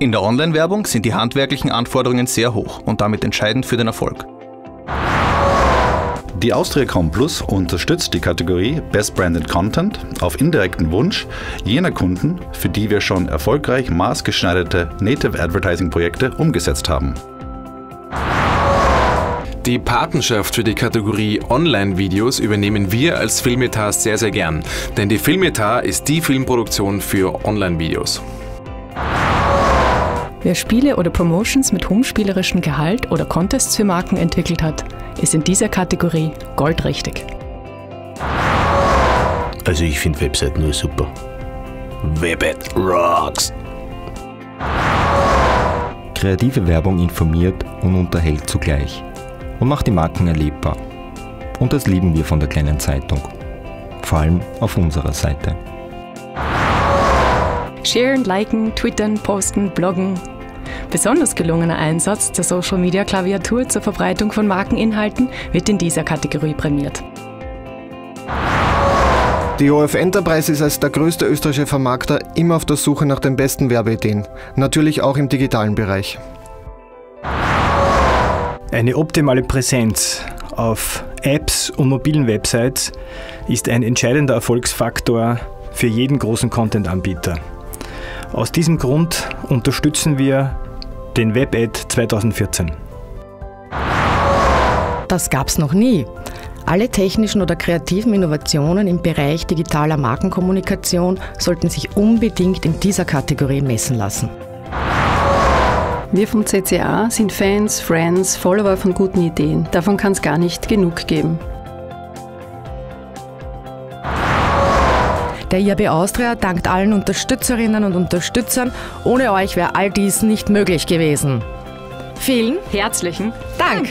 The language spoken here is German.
In der Online-Werbung sind die handwerklichen Anforderungen sehr hoch und damit entscheidend für den Erfolg. Die Austriacom Plus unterstützt die Kategorie Best Branded Content auf indirekten Wunsch jener Kunden, für die wir schon erfolgreich maßgeschneiderte Native Advertising Projekte umgesetzt haben. Die Patenschaft für die Kategorie Online-Videos übernehmen wir als Filmetar sehr, sehr gern, denn die Filmetar ist die Filmproduktion für Online-Videos. Wer Spiele oder Promotions mit hohem spielerischen Gehalt oder Contests für Marken entwickelt hat, ist in dieser Kategorie goldrichtig. Also ich finde Webseiten nur super. Webit rocks! Kreative Werbung informiert und unterhält zugleich und macht die Marken erlebbar. Und das lieben wir von der kleinen Zeitung. Vor allem auf unserer Seite. Sharen, liken, twittern, posten, bloggen. Besonders gelungener Einsatz der Social Media Klaviatur zur Verbreitung von Markeninhalten wird in dieser Kategorie prämiert. Die OF Enterprise ist als der größte österreichische Vermarkter immer auf der Suche nach den besten Werbeideen, natürlich auch im digitalen Bereich. Eine optimale Präsenz auf Apps und mobilen Websites ist ein entscheidender Erfolgsfaktor für jeden großen Content-Anbieter. Aus diesem Grund unterstützen wir den WebAd 2014. Das gab's noch nie. Alle technischen oder kreativen Innovationen im Bereich digitaler Markenkommunikation sollten sich unbedingt in dieser Kategorie messen lassen. Wir vom CCA sind Fans, Friends, Follower von guten Ideen. Davon kann es gar nicht genug geben. Der IAB Austria dankt allen Unterstützerinnen und Unterstützern. Ohne euch wäre all dies nicht möglich gewesen. Vielen Herzlichen Dank.